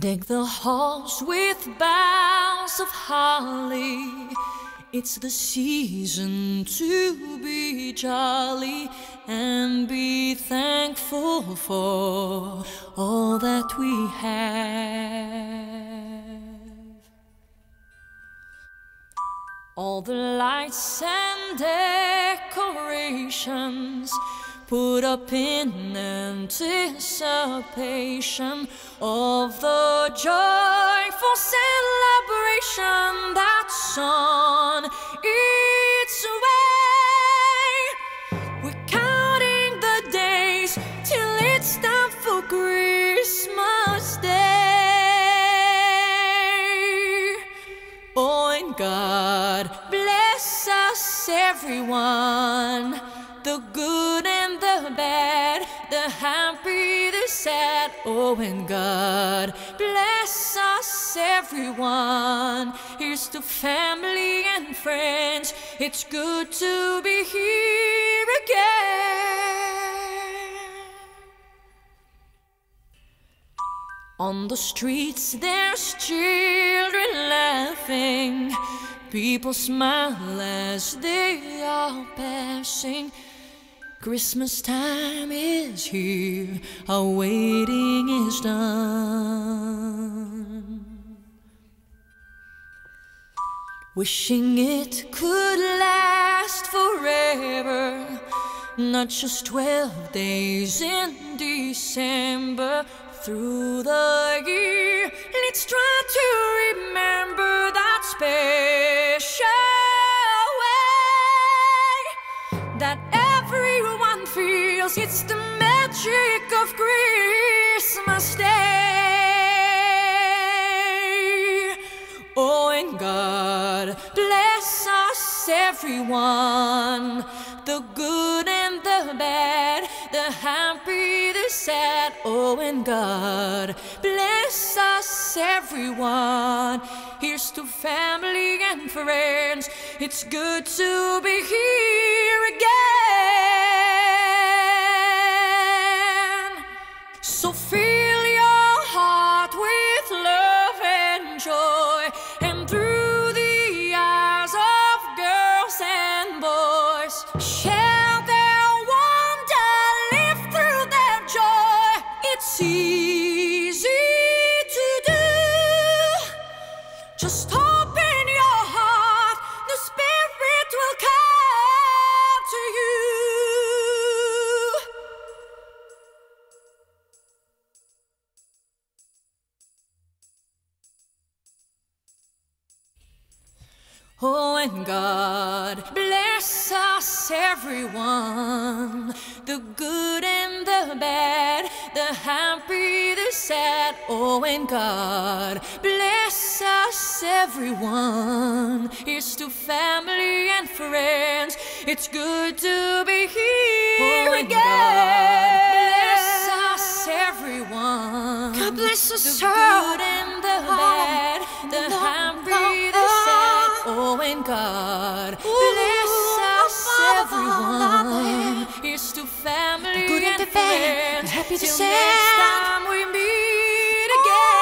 Deck the halls with boughs of holly. It's the season to be jolly and be thankful for all that we have. All the lights and decorations put up in anticipation of the joyful celebration that's on its way. We're counting the days till it's time for Christmas Day. Oh, and God bless us, everyone. The good and the bad, the happy, the sad. Oh, and God bless us, everyone. Here's to family and friends. It's good to be here again. On the streets, there's children laughing. People smile as they are passing. Christmas time is here, our waiting is done. Wishing it could last forever, not just 12 days in December. Through the year, let's try to remember that special way that feels. It's the magic of Christmas Day. Oh, and God bless us, everyone. The good and the bad, the happy, the sad. Oh, and God bless us, everyone. Here's to family and friends. It's good to be here Oh, and God bless us, everyone. The good and the bad, the happy, the sad. Oh, and God bless us, everyone. Here's to family and friends. It's good to be here Oh, and again. God bless us, everyone. God bless us the all. good and the bad, the oh, no, happy, Bless us, everyone. It's to family good and, and. Happy to share. time we meet again.